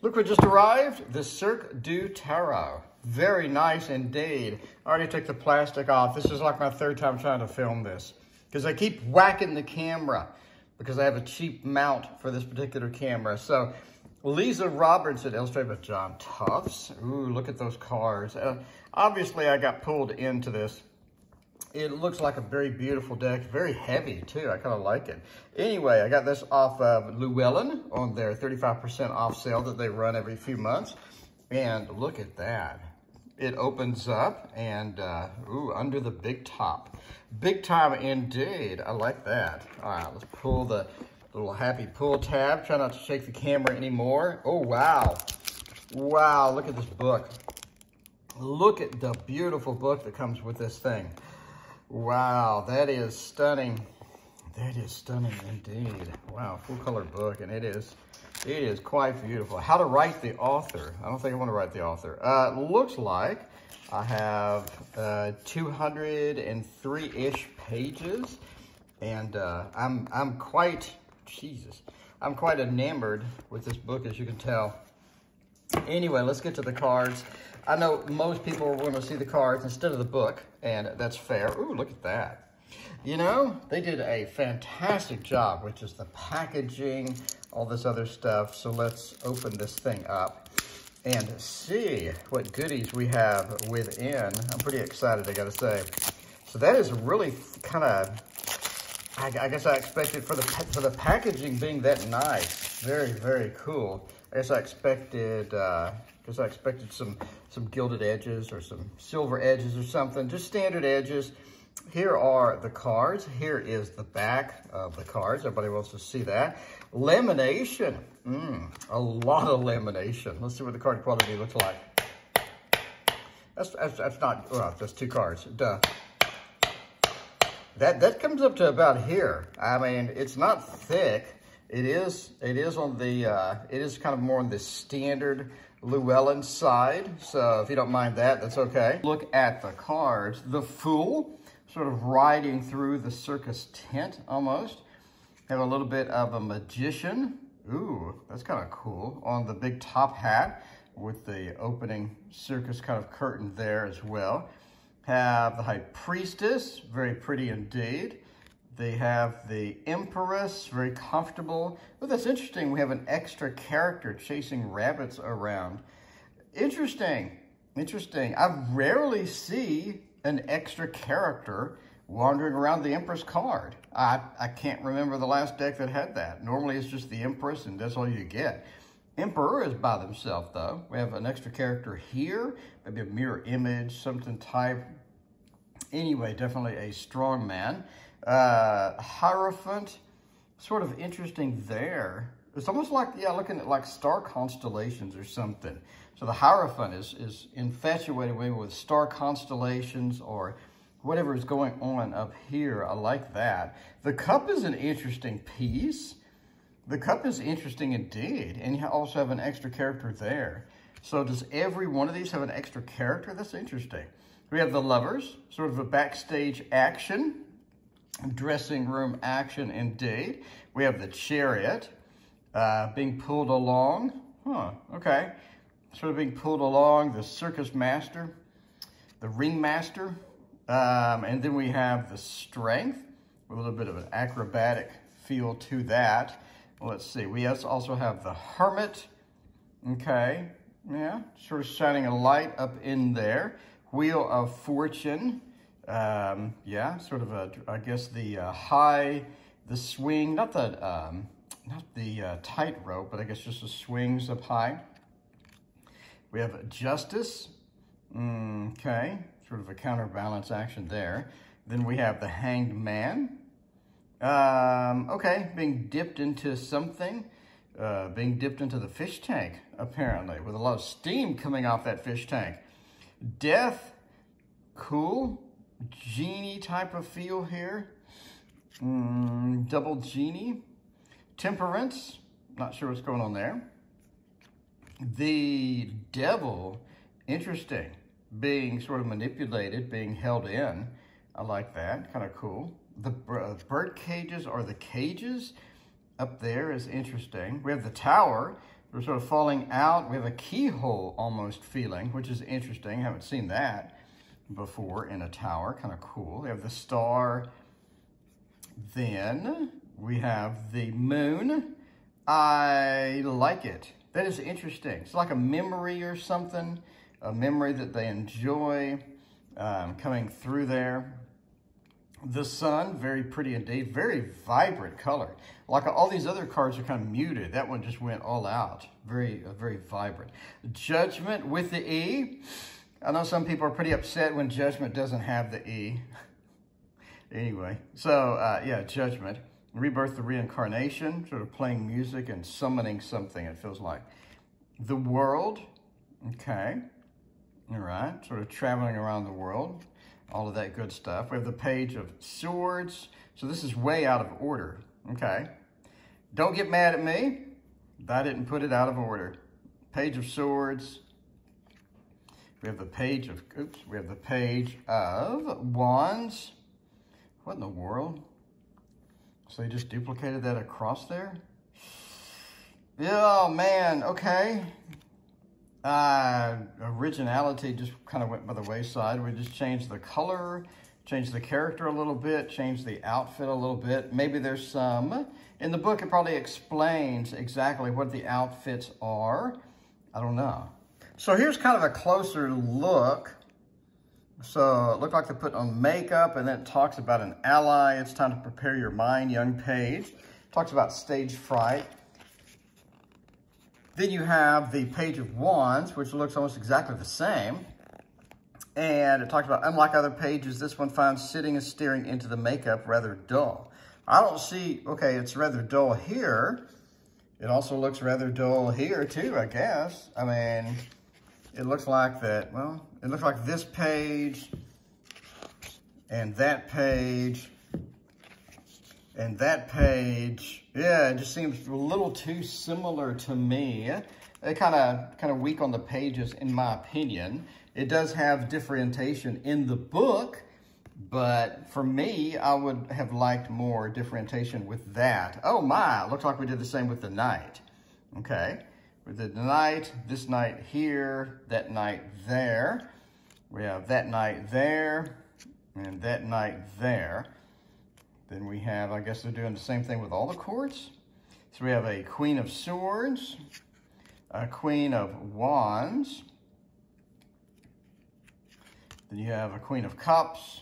Look what just arrived, the Cirque du Tarot. Very nice indeed. I already took the plastic off. This is like my third time trying to film this because I keep whacking the camera because I have a cheap mount for this particular camera. So Lisa Robertson, illustrated by John Tufts. Ooh, look at those cards. Uh, obviously, I got pulled into this it looks like a very beautiful deck, very heavy too. I kind of like it. Anyway, I got this off of Llewellyn on their 35% off sale that they run every few months. And look at that. It opens up and, uh, ooh, under the big top. Big time indeed. I like that. All right, let's pull the little happy pull tab. Try not to shake the camera anymore. Oh, wow. Wow, look at this book. Look at the beautiful book that comes with this thing. Wow, that is stunning. That is stunning indeed. Wow, full color book, and it is it is quite beautiful. How to write the author. I don't think I want to write the author. Uh, looks like I have uh, 203-ish pages, and uh, I'm I'm quite Jesus. I'm quite enamored with this book, as you can tell. Anyway, let's get to the cards. I know most people are going to see the cards instead of the book, and that's fair. Ooh, look at that. You know, they did a fantastic job with just the packaging, all this other stuff. So let's open this thing up and see what goodies we have within. I'm pretty excited, I gotta say. So that is really kind of, I, I, guess I expected for the for the packaging being that nice. Very, very cool. I guess I expected, uh, because I expected some, some gilded edges or some silver edges or something, just standard edges. Here are the cards. Here is the back of the cards. Everybody wants to see that. Lamination. Mm, a lot of lamination. Let's see what the card quality looks like. That's, that's, that's not, well, that's two cards. Duh. That, that comes up to about here. I mean, it's not thick. It is, it is on the, uh, it is kind of more on the standard Llewellyn side. So if you don't mind that, that's okay. Look at the cards. The Fool, sort of riding through the circus tent almost. Have a little bit of a Magician. Ooh, that's kind of cool. On the big top hat with the opening circus kind of curtain there as well. Have the High Priestess, very pretty indeed. They have the Empress, very comfortable. Oh, that's interesting. We have an extra character chasing rabbits around. Interesting, interesting. I rarely see an extra character wandering around the Empress card. I, I can't remember the last deck that had that. Normally it's just the Empress and that's all you get. Emperor is by themselves though. We have an extra character here, maybe a mirror image, something type. Anyway, definitely a strong man. Uh, Hierophant, sort of interesting there. It's almost like, yeah, looking at like star constellations or something. So the Hierophant is, is infatuated with star constellations or whatever is going on up here. I like that. The cup is an interesting piece. The cup is interesting indeed. And you also have an extra character there. So does every one of these have an extra character? That's interesting. We have the lovers, sort of a backstage action dressing room action indeed. We have the chariot uh, being pulled along. Huh, okay. Sort of being pulled along, the circus master, the ringmaster, um, and then we have the strength, with a little bit of an acrobatic feel to that. Let's see, we also have the hermit, okay, yeah, sort of shining a light up in there. Wheel of Fortune, um, yeah, sort of a, I guess the uh, high, the swing, not the, um, not the uh, tightrope, but I guess just the swings up high. We have justice, okay, sort of a counterbalance action there. Then we have the hanged man, um, okay, being dipped into something, uh, being dipped into the fish tank, apparently, with a lot of steam coming off that fish tank. Death, cool, genie type of feel here. Mm, double genie. Temperance. Not sure what's going on there. The devil. Interesting. Being sort of manipulated, being held in. I like that. Kind of cool. The uh, bird cages or the cages up there is interesting. We have the tower. We're sort of falling out. We have a keyhole almost feeling, which is interesting. Haven't seen that before in a tower. Kind of cool. We have the star. Then we have the moon. I like it. That is interesting. It's like a memory or something, a memory that they enjoy um, coming through there. The sun, very pretty indeed, very vibrant color. Like all these other cards are kind of muted. That one just went all out. Very, uh, very vibrant. Judgment with the E. I know some people are pretty upset when Judgment doesn't have the E. anyway, so uh, yeah, Judgment. Rebirth, the reincarnation, sort of playing music and summoning something, it feels like. The world, okay. All right, sort of traveling around the world, all of that good stuff. We have the page of swords. So this is way out of order, okay. Don't get mad at me. I didn't put it out of order. Page of swords. We have the page of, oops, we have the page of wands. What in the world? So they just duplicated that across there? Oh, man, okay. Uh, originality just kind of went by the wayside. We just changed the color, changed the character a little bit, changed the outfit a little bit. Maybe there's some. In the book, it probably explains exactly what the outfits are. I don't know. So here's kind of a closer look so it looked like they put on makeup and then it talks about an ally. It's time to prepare your mind, young page. Talks about stage fright. Then you have the page of wands, which looks almost exactly the same. And it talks about, unlike other pages, this one finds sitting and staring into the makeup rather dull. I don't see, okay, it's rather dull here. It also looks rather dull here too, I guess. I mean, it looks like that, well, it looks like this page and that page and that page. Yeah, it just seems a little too similar to me. It kind of kind of weak on the pages, in my opinion. It does have differentiation in the book, but for me, I would have liked more differentiation with that. Oh my, looks like we did the same with the knight. Okay with the knight, this knight here, that knight there. We have that knight there, and that knight there. Then we have, I guess they're doing the same thing with all the courts. So we have a Queen of Swords, a Queen of Wands. Then you have a Queen of Cups,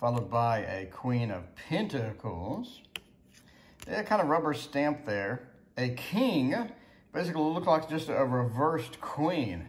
followed by a Queen of Pentacles. Yeah, kind of rubber stamp there. A King, basically look like just a reversed queen.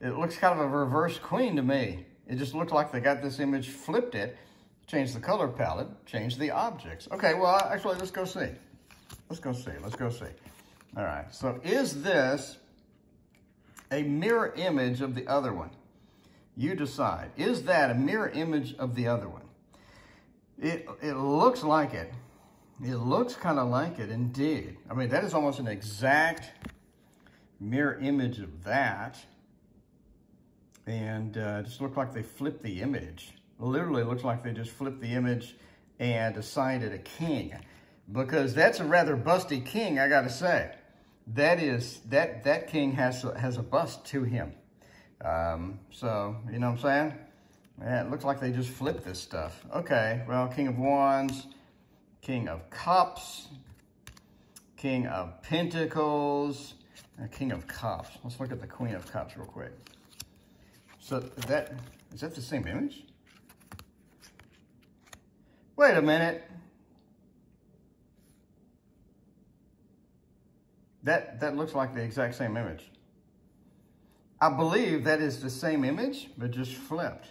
it looks kind of a reversed queen to me. It just looked like they got this image, flipped it, changed the color palette, changed the objects. Okay, well, actually, let's go see. Let's go see. Let's go see. All right, so is this a mirror image of the other one? You decide. Is that a mirror image of the other one? It, it looks like it. It looks kind of like it indeed. I mean, that is almost an exact mirror image of that. And uh, just looked like they flipped the image. Literally looks like they just flipped the image and assigned it a king. Because that's a rather busty king, I gotta say. That is, that, that king has, has a bust to him. Um, so, you know what I'm saying? Yeah, it looks like they just flipped this stuff. Okay, well, King of Wands, King of Cups, King of Pentacles, and King of Cups. Let's look at the Queen of Cups real quick. So that, is that the same image? Wait a minute. That, that looks like the exact same image. I believe that is the same image, but just flipped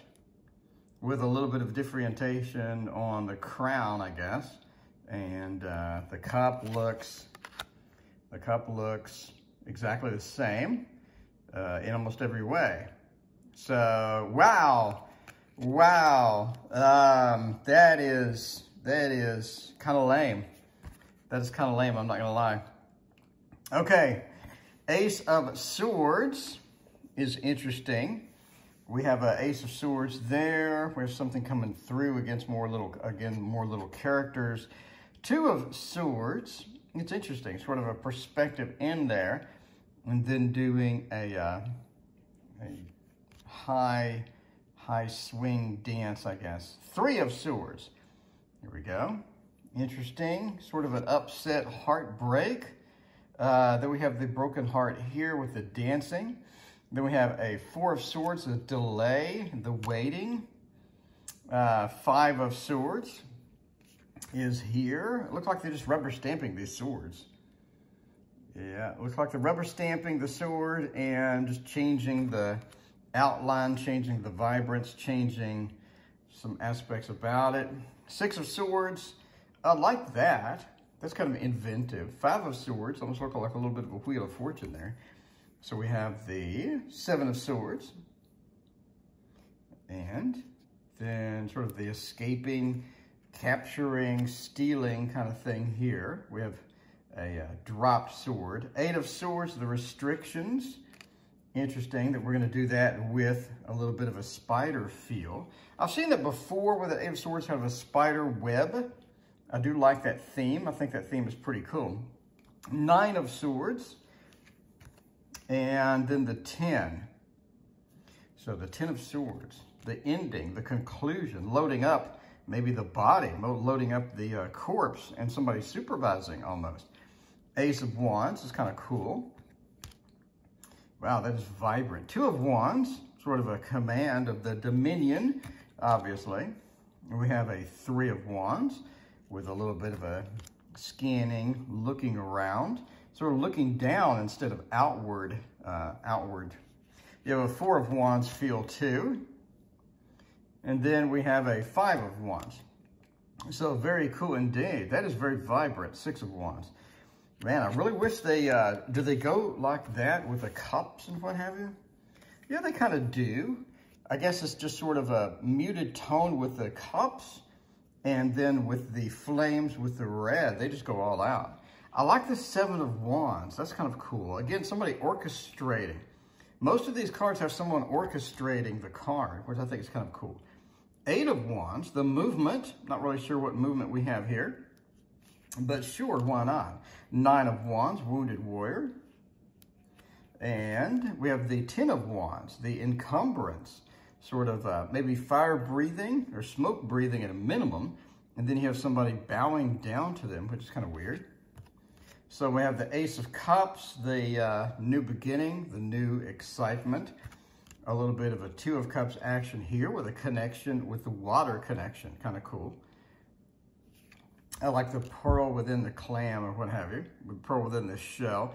with a little bit of differentiation on the crown, I guess and uh, the cup looks the cup looks exactly the same uh, in almost every way. So wow, wow, um, that is that is kind of lame. That is kind of lame. I'm not gonna lie. Okay, Ace of Swords is interesting. We have an Ace of Swords there. We have something coming through against more little, again, more little characters. Two of Swords, it's interesting, sort of a perspective in there, and then doing a, uh, a high, high swing dance, I guess. Three of swords. Here we go. Interesting, sort of an upset heartbreak. Uh, then we have the broken heart here with the dancing. Then we have a four of swords, the delay, the waiting. Uh, five of swords is here. It looks like they're just rubber stamping these swords. Yeah, it looks like they're rubber stamping the sword and just changing the outline, changing the vibrance, changing some aspects about it. Six of swords, I like that. That's kind of inventive. Five of swords, almost look like a little bit of a wheel of fortune there. So we have the seven of swords. And then sort of the escaping, capturing, stealing kind of thing here. We have a uh, dropped sword. Eight of swords, the restrictions. Interesting that we're going to do that with a little bit of a spider feel. I've seen that before with the Eight of Swords kind of a spider web. I do like that theme. I think that theme is pretty cool. Nine of Swords. And then the 10. So the 10 of Swords, the ending, the conclusion, loading up maybe the body, loading up the uh, corpse and somebody supervising almost. Ace of Wands is kind of cool. Wow, that is vibrant. Two of Wands, sort of a command of the Dominion, obviously. We have a Three of Wands with a little bit of a scanning, looking around, sort of looking down instead of outward. Uh, outward. You have a Four of Wands feel too. And then we have a Five of Wands. So very cool indeed. That is very vibrant, Six of Wands. Man, I really wish they, uh, do they go like that with the cups and what have you? Yeah, they kind of do. I guess it's just sort of a muted tone with the cups and then with the flames with the red, they just go all out. I like the Seven of Wands. That's kind of cool. Again, somebody orchestrating. Most of these cards have someone orchestrating the card, which I think is kind of cool. Eight of Wands, the movement. Not really sure what movement we have here. But sure, why not? Nine of Wands, Wounded Warrior. And we have the Ten of Wands, the Encumbrance, sort of uh, maybe fire breathing or smoke breathing at a minimum. And then you have somebody bowing down to them, which is kind of weird. So we have the Ace of Cups, the uh, new beginning, the new excitement. A little bit of a Two of Cups action here with a connection with the water connection. Kind of cool. I like the pearl within the clam or what have you, the pearl within the shell.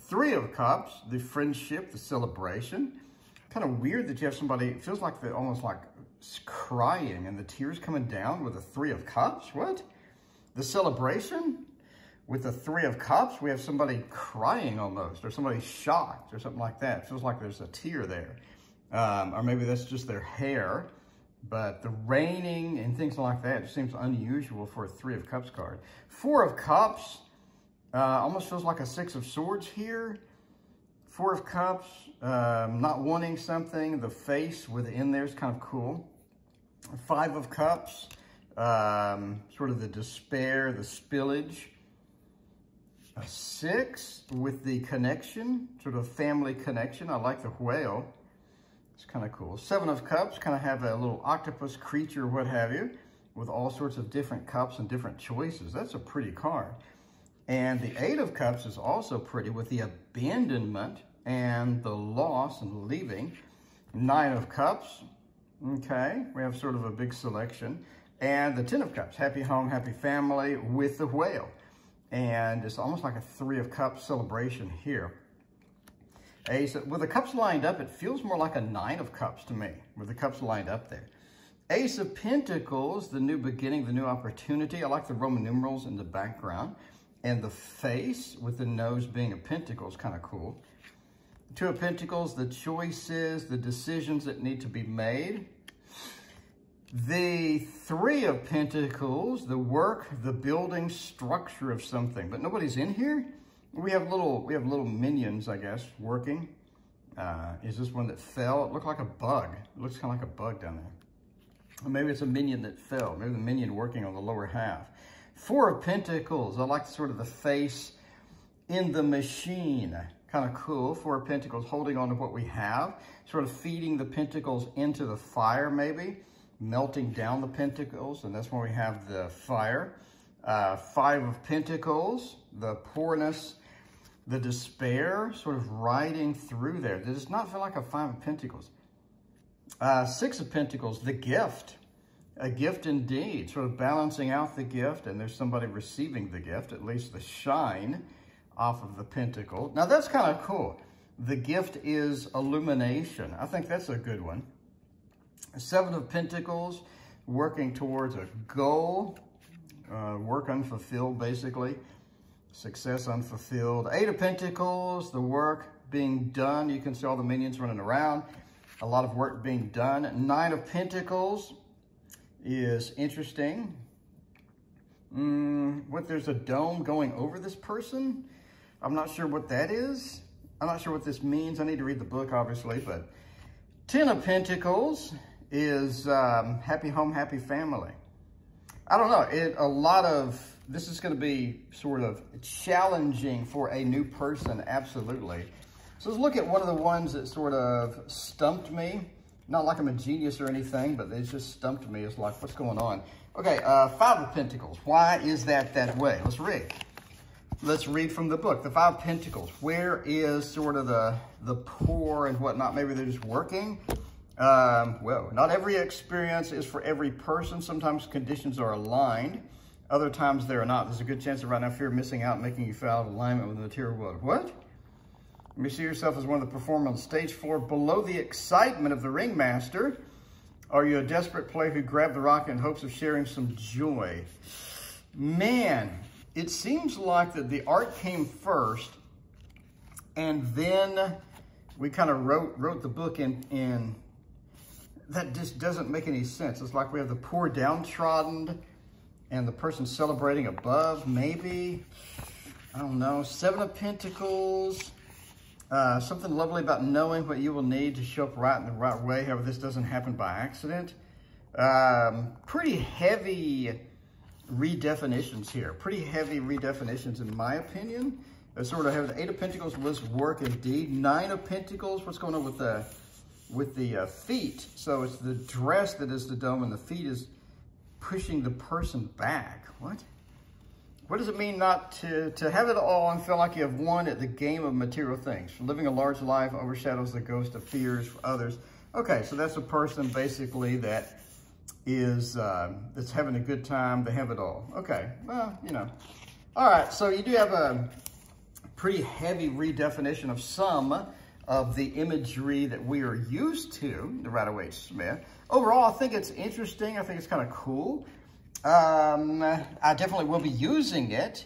Three of Cups, the friendship, the celebration. Kind of weird that you have somebody, it feels like they're almost like crying and the tears coming down with the Three of Cups. What? The celebration? With the Three of Cups, we have somebody crying almost, or somebody shocked, or something like that. It feels like there's a tear there. Um, or maybe that's just their hair. But the raining and things like that seems unusual for a Three of Cups card. Four of Cups uh, almost feels like a Six of Swords here. Four of Cups, um, not wanting something. The face within there is kind of cool. Five of Cups, um, sort of the despair, the spillage. A six with the connection, sort of family connection. I like the whale. It's kind of cool. Seven of Cups, kind of have a little octopus creature, what have you, with all sorts of different cups and different choices. That's a pretty card. And the Eight of Cups is also pretty with the abandonment and the loss and leaving. Nine of Cups, okay, we have sort of a big selection. And the Ten of Cups, happy home, happy family with the whale. And it's almost like a Three of Cups celebration here. Ace, with the cups lined up, it feels more like a nine of cups to me, with the cups lined up there. Ace of Pentacles, the new beginning, the new opportunity. I like the Roman numerals in the background. And the face with the nose being a pentacle is kind of cool. Two of Pentacles, the choices, the decisions that need to be made. The Three of Pentacles, the work, the building structure of something. But nobody's in here? We have little, we have little minions, I guess, working. Uh, is this one that fell? It looked like a bug. It looks kind of like a bug down there. Or maybe it's a minion that fell. Maybe the minion working on the lower half. Four of Pentacles. I like sort of the face in the machine. Kind of cool. Four of Pentacles holding on to what we have. Sort of feeding the Pentacles into the fire maybe. Melting down the Pentacles. And that's when we have the fire. Uh, five of Pentacles. The poorness the despair sort of riding through there. Does not feel like a Five of Pentacles. Uh, Six of Pentacles, the gift. A gift indeed, sort of balancing out the gift, and there's somebody receiving the gift, at least the shine off of the pentacle. Now that's kind of cool. The gift is illumination. I think that's a good one. Seven of Pentacles, working towards a goal, uh, work unfulfilled, basically. Success unfulfilled. Eight of Pentacles, the work being done. You can see all the minions running around. A lot of work being done. Nine of Pentacles is interesting. Mm, what, there's a dome going over this person? I'm not sure what that is. I'm not sure what this means. I need to read the book, obviously, but Ten of Pentacles is um, happy home, happy family. I don't know. It a lot of this is going to be sort of challenging for a new person, absolutely. So let's look at one of the ones that sort of stumped me. Not like I'm a genius or anything, but it just stumped me. It's like, what's going on? Okay, uh, Five of Pentacles. Why is that that way? Let's read. Let's read from the book. The Five Pentacles. Where is sort of the, the poor and whatnot? Maybe they're just working. Um, well, not every experience is for every person. Sometimes conditions are aligned. Other times they're not. There's a good chance that right now fear of missing out making you feel out of alignment with the material world. What? You see yourself as one of the performers on stage four below the excitement of the ringmaster. Are you a desperate player who grabbed the rock in hopes of sharing some joy? Man, it seems like that the art came first and then we kind of wrote wrote the book in, in that just doesn't make any sense. It's like we have the poor downtrodden and the person celebrating above, maybe. I don't know. Seven of Pentacles. Uh, something lovely about knowing what you will need to show up right in the right way. However, this doesn't happen by accident. Um, pretty heavy redefinitions here. Pretty heavy redefinitions in my opinion. I sort of have the Eight of Pentacles was work indeed. Nine of Pentacles, what's going on with the with the uh, feet? So it's the dress that is the dome and the feet is pushing the person back. What? What does it mean not to, to have it all and feel like you have won at the game of material things? Living a large life overshadows the ghost of fears for others. Okay, so that's a person basically that is uh, that's having a good time. They have it all. Okay, well, you know. All right, so you do have a pretty heavy redefinition of some of the imagery that we are used to, the Rider-Waite-Smith. Overall, I think it's interesting. I think it's kind of cool. Um, I definitely will be using it.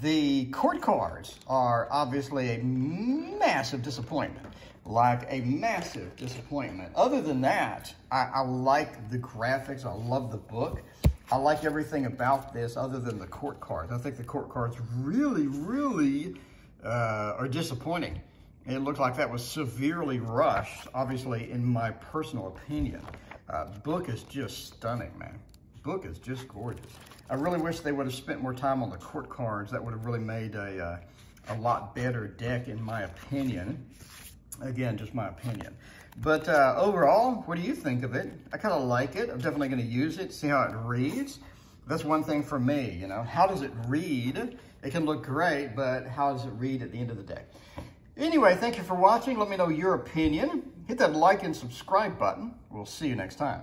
The court cards are obviously a massive disappointment, like a massive disappointment. Other than that, I, I like the graphics. I love the book. I like everything about this other than the court cards. I think the court cards really, really uh, are disappointing. It looked like that was severely rushed, obviously, in my personal opinion. Uh, book is just stunning, man. Book is just gorgeous. I really wish they would have spent more time on the court cards. That would have really made a, uh, a lot better deck, in my opinion. Again, just my opinion. But uh, overall, what do you think of it? I kind of like it. I'm definitely going to use it, see how it reads. That's one thing for me, you know. How does it read? It can look great, but how does it read at the end of the day? Anyway, thank you for watching. Let me know your opinion. Hit that like and subscribe button. We'll see you next time.